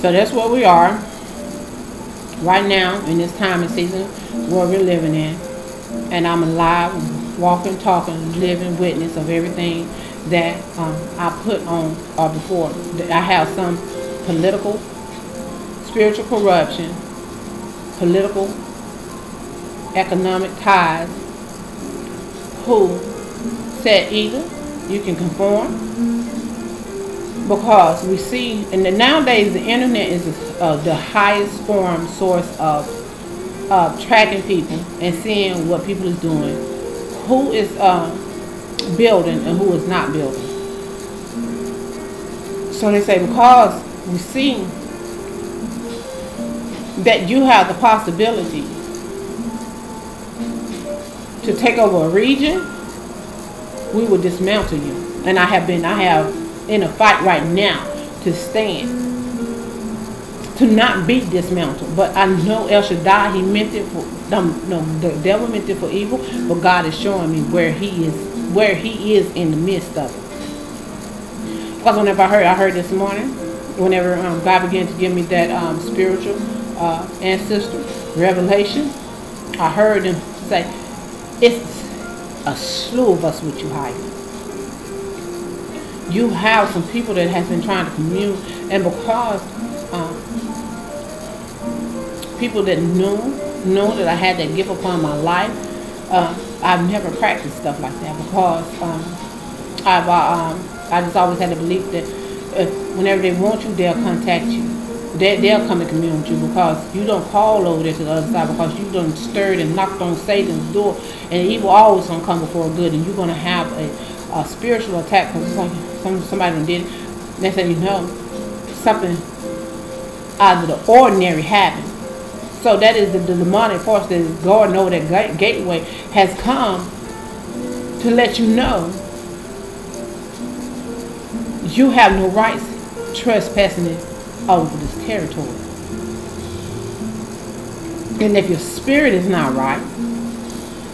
So that's where we are right now in this time and season where we're living in. And I'm alive, walking, talking, living witness of everything that um, I put on or before. I have some political, spiritual corruption, political, economic ties who said either you can conform because we see and nowadays the internet is uh, the highest form source of uh, tracking people and seeing what people is doing who is uh, building and who is not building so they say because we see that you have the possibility to take over a region, we will dismantle you. And I have been, I have in a fight right now to stand, to not be dismantled. But I know El Shaddai, he meant it for, no, no, the devil meant it for evil, but God is showing me where he is, where he is in the midst of it. Because whenever I heard, I heard this morning, whenever um, God began to give me that um, spiritual uh, ancestor revelation, I heard him say, it's a slew of us with you hiding. You have some people that has been trying to commune, and because um, people that know know that I had that gift upon my life, uh, I've never practiced stuff like that because um, I've uh, um, I just always had the belief that uh, whenever they want you, they'll contact you. They, they'll come and commune with you because you don't call over there to the other side because you done stirred and knocked on Satan's door and evil always gonna come before good and you're gonna have a, a spiritual attack because like some, somebody did. Next thing you know, something out of the ordinary happened. So that is the, the demonic force that is guarding over that gateway has come to let you know you have no rights trespassing over this territory. And if your spirit is not right,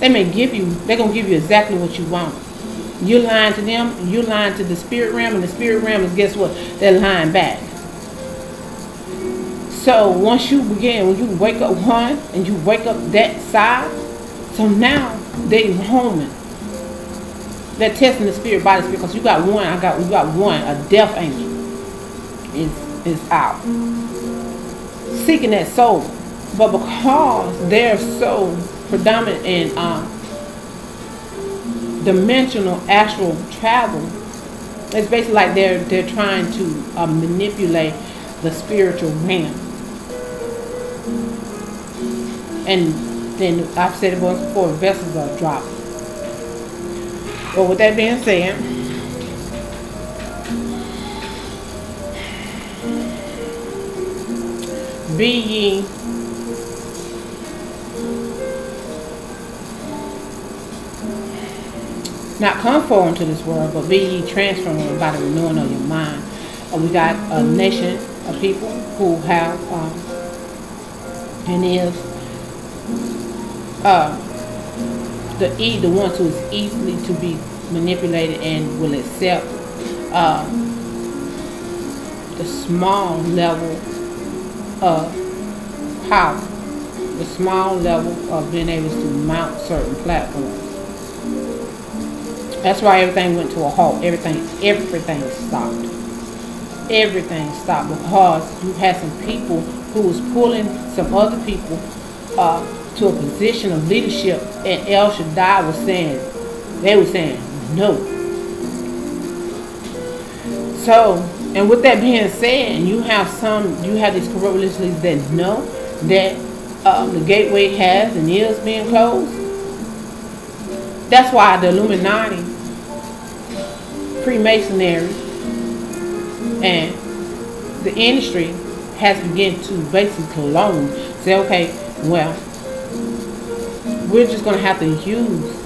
they may give you, they're going to give you exactly what you want. You're lying to them, you're lying to the spirit realm, and the spirit realm is, guess what? They're lying back. So once you begin, when you wake up one and you wake up that side, so now they're homing. They're testing the spirit the spirit because you got one, I got, we got one, a death angel. Is is out. Seeking that soul. But because they're so predominant in um, dimensional astral travel, it's basically like they're they're trying to uh, manipulate the spiritual realm. And then I've said it once before, vessels are dropped. But with that being said, Be ye not conformed to this world, but be ye transformed by the renewing of your mind. Uh, we got a nation of people who have um, and is uh, the e the ones who is easily to be manipulated and will accept uh, the small level of power, the small level of being able to mount certain platforms. That's why everything went to a halt. Everything, everything stopped. Everything stopped because you had some people who was pulling some other people uh, to a position of leadership, and El Shaddai was saying, they were saying no. So and with that being said, you have some, you have these corrupt leaders that know that um, the gateway has and is being closed. That's why the Illuminati, Freemasonry, and the industry has begun to basically clone. Say, okay, well, we're just going to have to use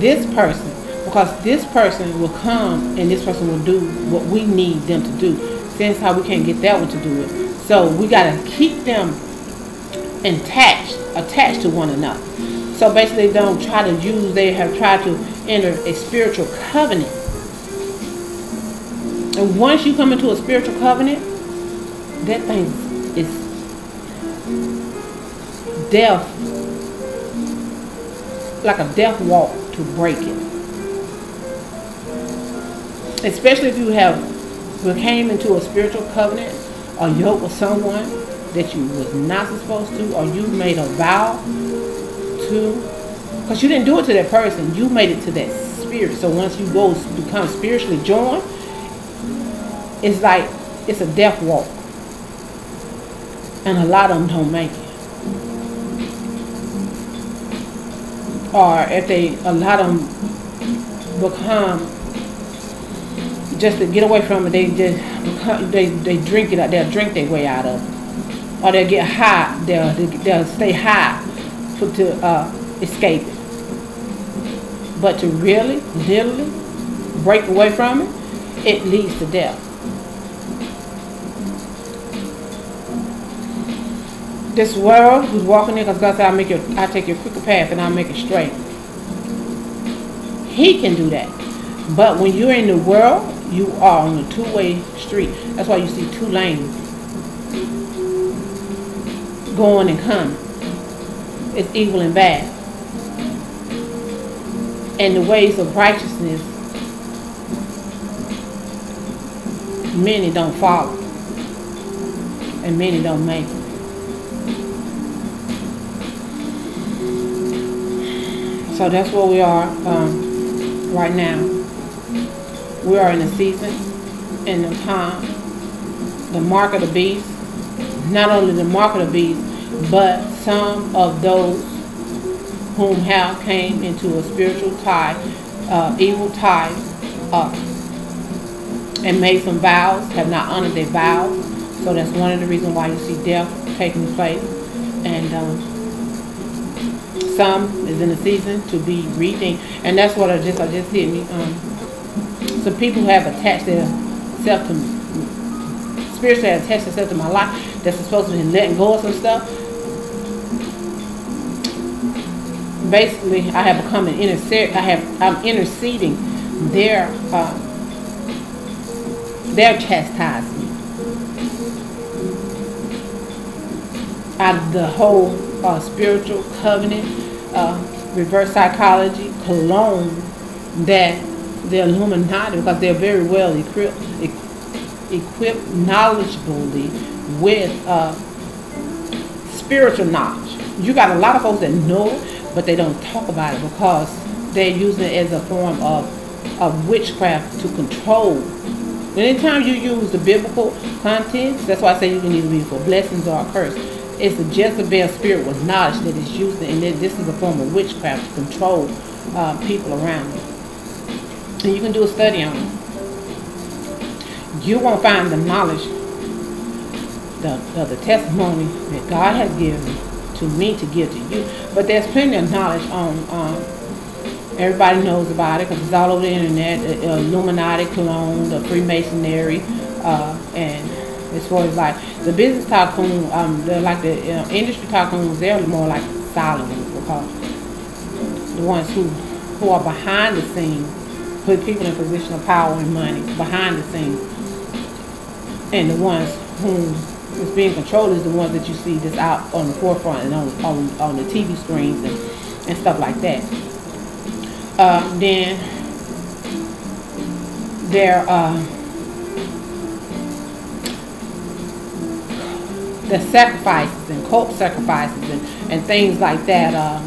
this person because this person will come and this person will do what we need them to do. Since how we can't get that one to do it. So we got to keep them attached, attached to one another. So basically don't try to use, they have tried to enter a spiritual covenant. And once you come into a spiritual covenant, that thing is death, like a death walk to break it. Especially if you have came into a spiritual covenant or yoke with someone that you was not supposed to, or you made a vow to, because you didn't do it to that person, you made it to that spirit. So once you go become spiritually joined, it's like it's a death walk. And a lot of them don't make it. Or if they, a lot of them become, just to get away from it, they just, become, they, they drink it out, they'll drink their way out of it. Or they'll get high, they'll, they'll stay high for, to uh, escape it. But to really, literally break away from it, it leads to death. This world who's walking in because God said, I'll make you, I'll take your quicker path and I'll make it straight. He can do that. But when you're in the world, you are on a two-way street. That's why you see two lanes going and coming. It's evil and bad. And the ways of righteousness, many don't follow. And many don't make it. So that's where we are um, right now. We are in a season, in the time, the mark of the beast. Not only the mark of the beast, but some of those whom have came into a spiritual tie, uh, evil tie, uh, and made some vows, have not honored their vows. So that's one of the reasons why you see death taking place. And um, some is in the season to be reading, and that's what I just I just hit me. Um, some people have attached themselves to spiritually attached themselves to my life. That's supposed to be letting go of some stuff. Basically, I have become an intercessor. I have I'm interceding their uh, their chastisement of the whole uh, spiritual covenant, uh, reverse psychology, cologne that the Illuminati, because they're very well equipped, equipped knowledgeably with uh, spiritual knowledge. You got a lot of folks that know it, but they don't talk about it because they're using it as a form of, of witchcraft to control. Anytime you use the biblical content, that's why I say you can either be for blessings or a curse it's a Jezebel spirit with knowledge that is used, and this is a form of witchcraft to control uh, people around you. And you can do a study on it. You won't find the knowledge, the, the, the testimony that God has given to me to give to you. But there's plenty of knowledge on, um, everybody knows about it because it's all over the internet, the Illuminati clone, the Freemasonry, uh, and as far as like the business tycoon, um, the like the uh, industry tycoons, they're more like solid because the ones who who are behind the scenes put people in position of power and money behind the scenes, and the ones whom is being controlled is the ones that you see that's out on the forefront and on on, on the TV screens and, and stuff like that. Uh, then there uh the sacrifices and cult sacrifices and, and things like that. Uh,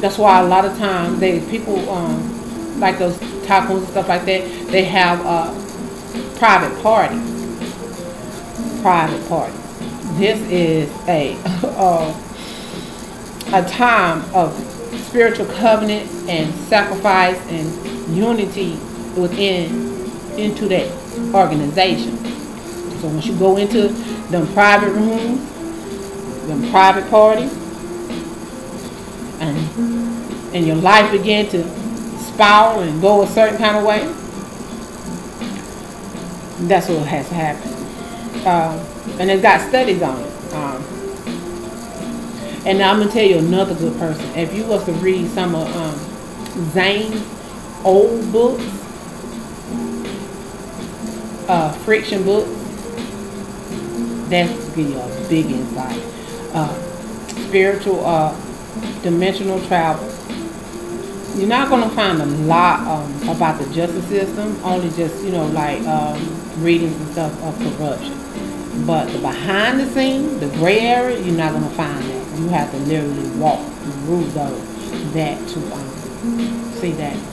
that's why a lot of times they people um, like those tacos and stuff like that. They have a private party. Private party. This is a uh, a time of spiritual covenant and sacrifice and unity within into that organization. So once you go into them private rooms, them private parties, and and your life began to spiral and go a certain kind of way, that's what has to happen. Uh, and it's got studies on it. Um, and I'm gonna tell you another good person. If you was to read some of um, Zane's old books, uh, friction books, That's you a big insight. Uh, spiritual, uh, dimensional travel. You're not going to find a lot um, about the justice system, only just, you know, like um, readings and stuff of corruption. But the behind the scenes, the gray area, you're not going to find that. You have to literally walk through those, that to um, see that.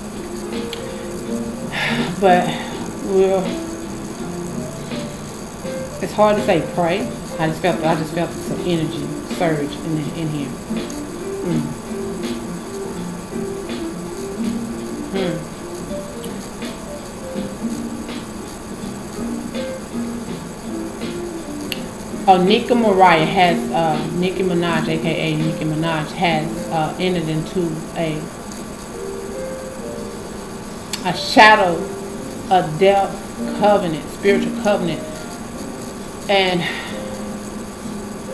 But, well, it's hard to say pray. I just felt I just felt some energy surge in the, in here. Mm. Hmm. Oh, Nicki Mariah has uh, Nicki Minaj, aka Nicki Minaj, has uh, entered into a a shadow, a death covenant, spiritual covenant and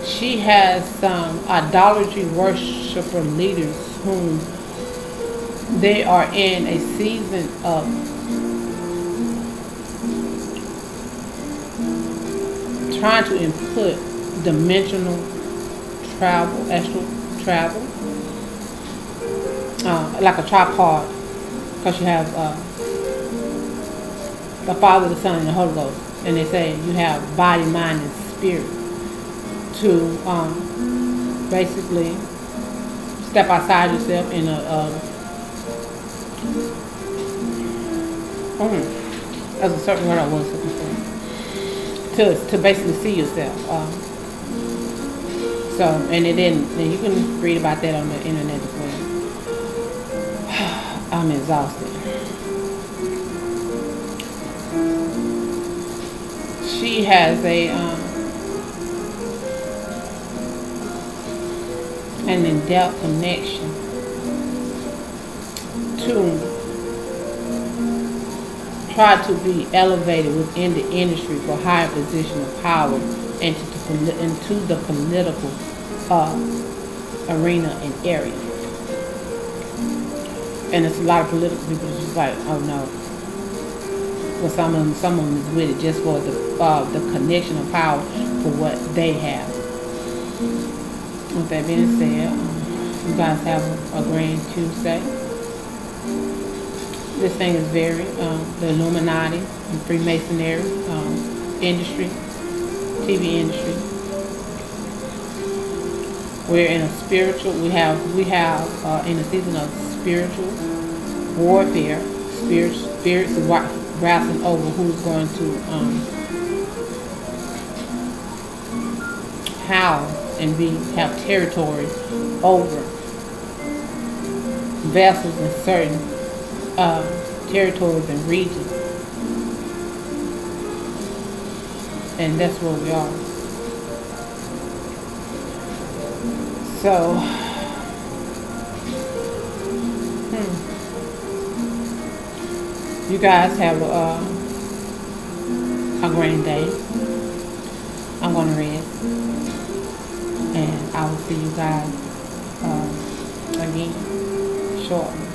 she has some idolatry worshiper leaders whom they are in a season of trying to input dimensional travel, astral travel, uh, like a tripod, because you have uh, the Father, the Son, and the Holy Ghost and they say you have body, mind, and spirit to um, basically step outside yourself in a, a mm, that's a certain word I was looking for to to basically see yourself. Um, so and it didn't. And you can read about that on the internet as well. I'm exhausted. She has a um, an in-depth connection to try to be elevated within the industry for higher position of power into the, into the political uh, arena and area. And it's a lot of political people just like, oh no, for some of them, some of them is with it just for the uh, the connection of power for what they have. With that being said, um, you guys have a, grand Tuesday. This thing is very um, the Illuminati and Freemasonry um, industry, TV industry. We're in a spiritual. We have we have uh, in a season of spiritual warfare. Spirit, spirits wrapping over who's going to um, and be have territory over vessels in certain uh, territories and regions. And that's where we are. So, you guys have a, a great day. I'm going to read. And I will see you guys uh, again shortly.